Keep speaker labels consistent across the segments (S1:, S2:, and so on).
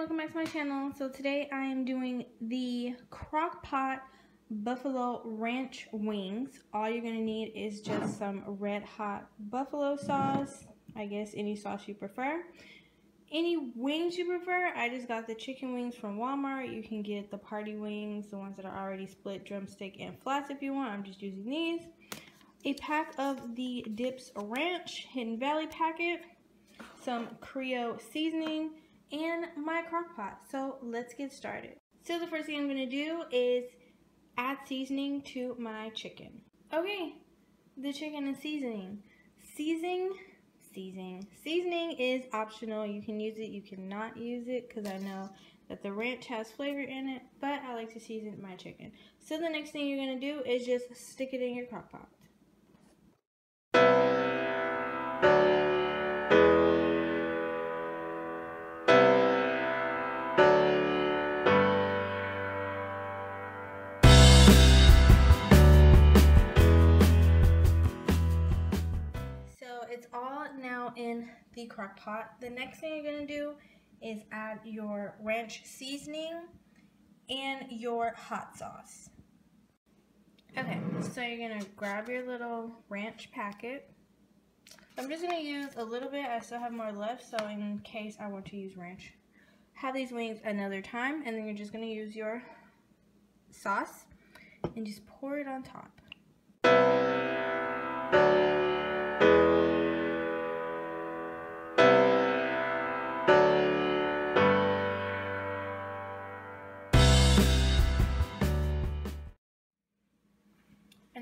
S1: welcome back to my channel. So today I am doing the crock pot buffalo ranch wings. All you're going to need is just some red hot buffalo sauce. I guess any sauce you prefer. Any wings you prefer, I just got the chicken wings from Walmart. You can get the party wings, the ones that are already split drumstick and flats if you want. I'm just using these. A pack of the Dips Ranch Hidden Valley packet. Some Creole seasoning and my crock pot. So let's get started. So the first thing I'm gonna do is add seasoning to my chicken. Okay, the chicken and seasoning. Seasoning, seasoning. Seasoning is optional. You can use it, you cannot use it because I know that the ranch has flavor in it, but I like to season my chicken. So the next thing you're gonna do is just stick it in your crock pot. The crock pot. The next thing you're going to do is add your ranch seasoning and your hot sauce. Okay, so you're going to grab your little ranch packet. I'm just going to use a little bit. I still have more left, so in case I want to use ranch. Have these wings another time, and then you're just going to use your sauce and just pour it on top.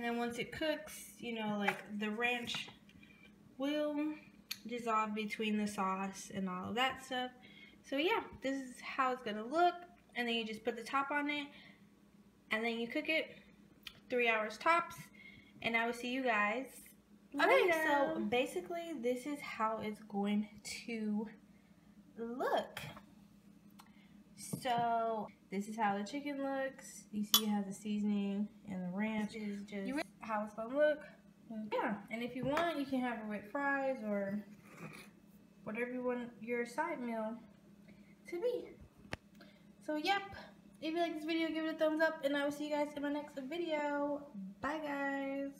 S1: Then once it cooks, you know, like the ranch will dissolve between the sauce and all of that stuff. So yeah, this is how it's gonna look. And then you just put the top on it and then you cook it three hours tops. And I will see you guys later. Okay, so basically this is how it's going to look. So this is how the chicken looks. You see it has the seasoning and the ranch is just how it's gonna look. Mm-hmm. Yeah, and if you want, you can have it with fries or whatever you want your side meal to be. So yep, if you like this video, give it a thumbs up, and I will see you guys in my next video. Bye guys.